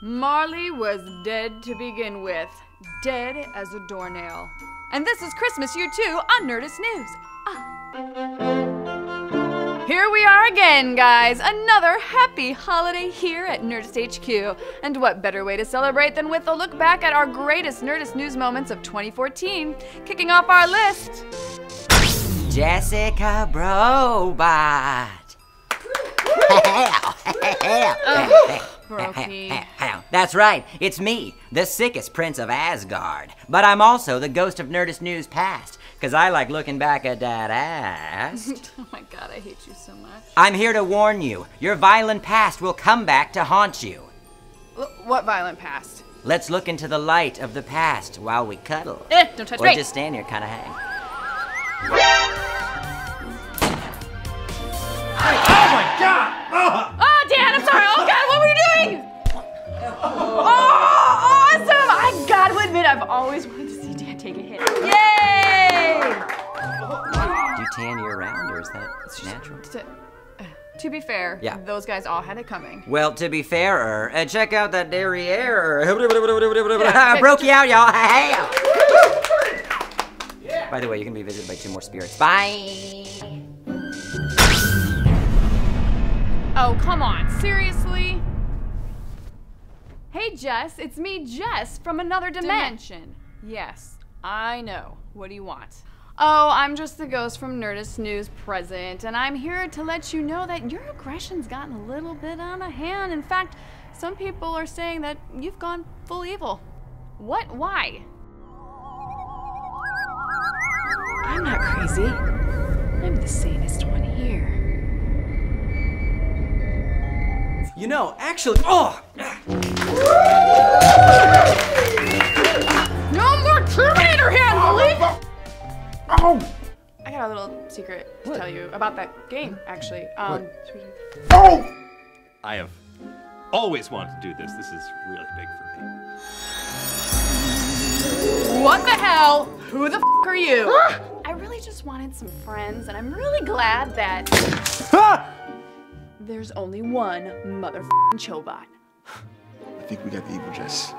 Marley was dead to begin with, dead as a doornail. And this is Christmas Year 2 on Nerdist News. Ah. Here we are again, guys. Another happy holiday here at Nerdist HQ. And what better way to celebrate than with a look back at our greatest Nerdist News moments of 2014? Kicking off our list. Jessica Brobot. That's right, it's me, the sickest prince of Asgard. But I'm also the ghost of Nerdist News past, because I like looking back at that ass. oh my god, I hate you so much. I'm here to warn you, your violent past will come back to haunt you. Wh- What violent past? Let's look into the light of the past while we cuddle. Eh, don't touch or me. just stand here, kind of hang. year round, or is natural? To, uh, to be fair, Yeah. those guys all had it coming. Well, to be fairer, uh, check out that derriere. Yeah, Broke you out, y'all. Hey! By the way, you're gonna be visited by two more spirits. Bye. Oh, come on. Seriously? Hey, Jess, it's me, Jess, from another dimension. Yes, I know. What do you want? Oh, I'm just the ghost from Nerdist News present, and I'm here to let you know that your aggression's gotten a little bit out of hand. In fact, some people are saying that you've gone full evil. What? Why? I'm not crazy. I'm the sanest one here. You know, actually, oh, tell you about that game, actually. Um, Oh! I have always wanted to do this. This is really big for me. what the hell? Who the f are you? I really just wanted some friends, and I'm really glad that Ah! there's only one motherfucking Chobot. I think we got the evil Jess.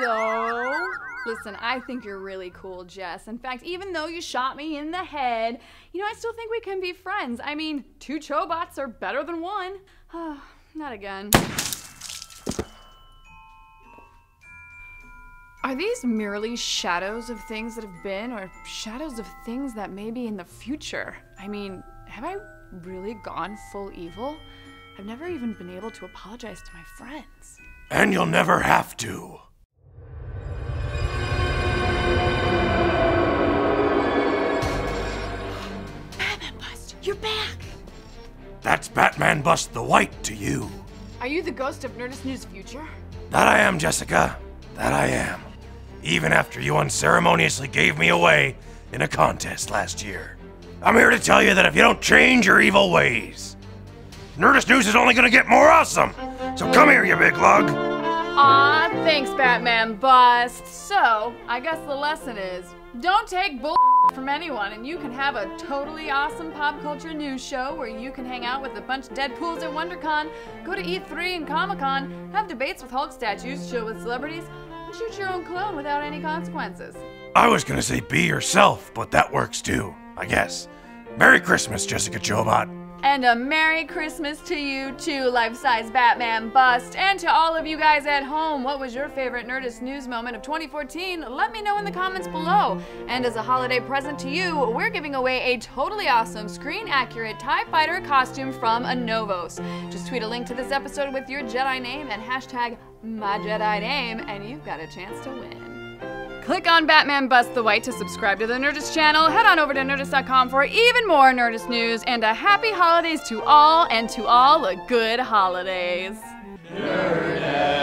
So, listen, I think you're really cool, Jess. In fact, even though you shot me in the head, you know, I still think we can be friends. I mean, two Chobots are better than one. Not again. Are these merely shadows of things that have been, or shadows of things that may be in the future? I mean, have I really gone full evil? I've never even been able to apologize to my friends. And you'll never have to. That's Batman Bust the White to you. Are you the ghost of Nerdist News Future? That I am, Jessica. That I am. Even after you unceremoniously gave me away in a contest last year. I'm here to tell you that if you don't change your evil ways, Nerdist News is only gonna get more awesome. So come here, you big lug. Aw, thanks, Batman Bust. So, I guess the lesson is don't take bull from anyone, and you can have a totally awesome pop culture news show where you can hang out with a bunch of Deadpools at WonderCon, go to E3 and Comic Con, have debates with Hulk statues, chill with celebrities, and shoot your own clone without any consequences. I was gonna say be yourself, but that works too, I guess. Merry Christmas, Jessica Chobot. And a Merry Christmas to you too, life-size Batman Bust. And to all of you guys at home, what was your favorite Nerdist news moment of 2014? Let me know in the comments below. And as a holiday present to you, we're giving away a totally awesome, screen-accurate TIE Fighter costume from Anovos. Just tweet a link to this episode with your Jedi name and hashtag MyJediName, and you've got a chance to win. Click on Batman Bust the White to subscribe to the Nerdist channel. Head on over to Nerdist.com for even more Nerdist news. And a happy holidays to all, and to all a good holidays. Broki,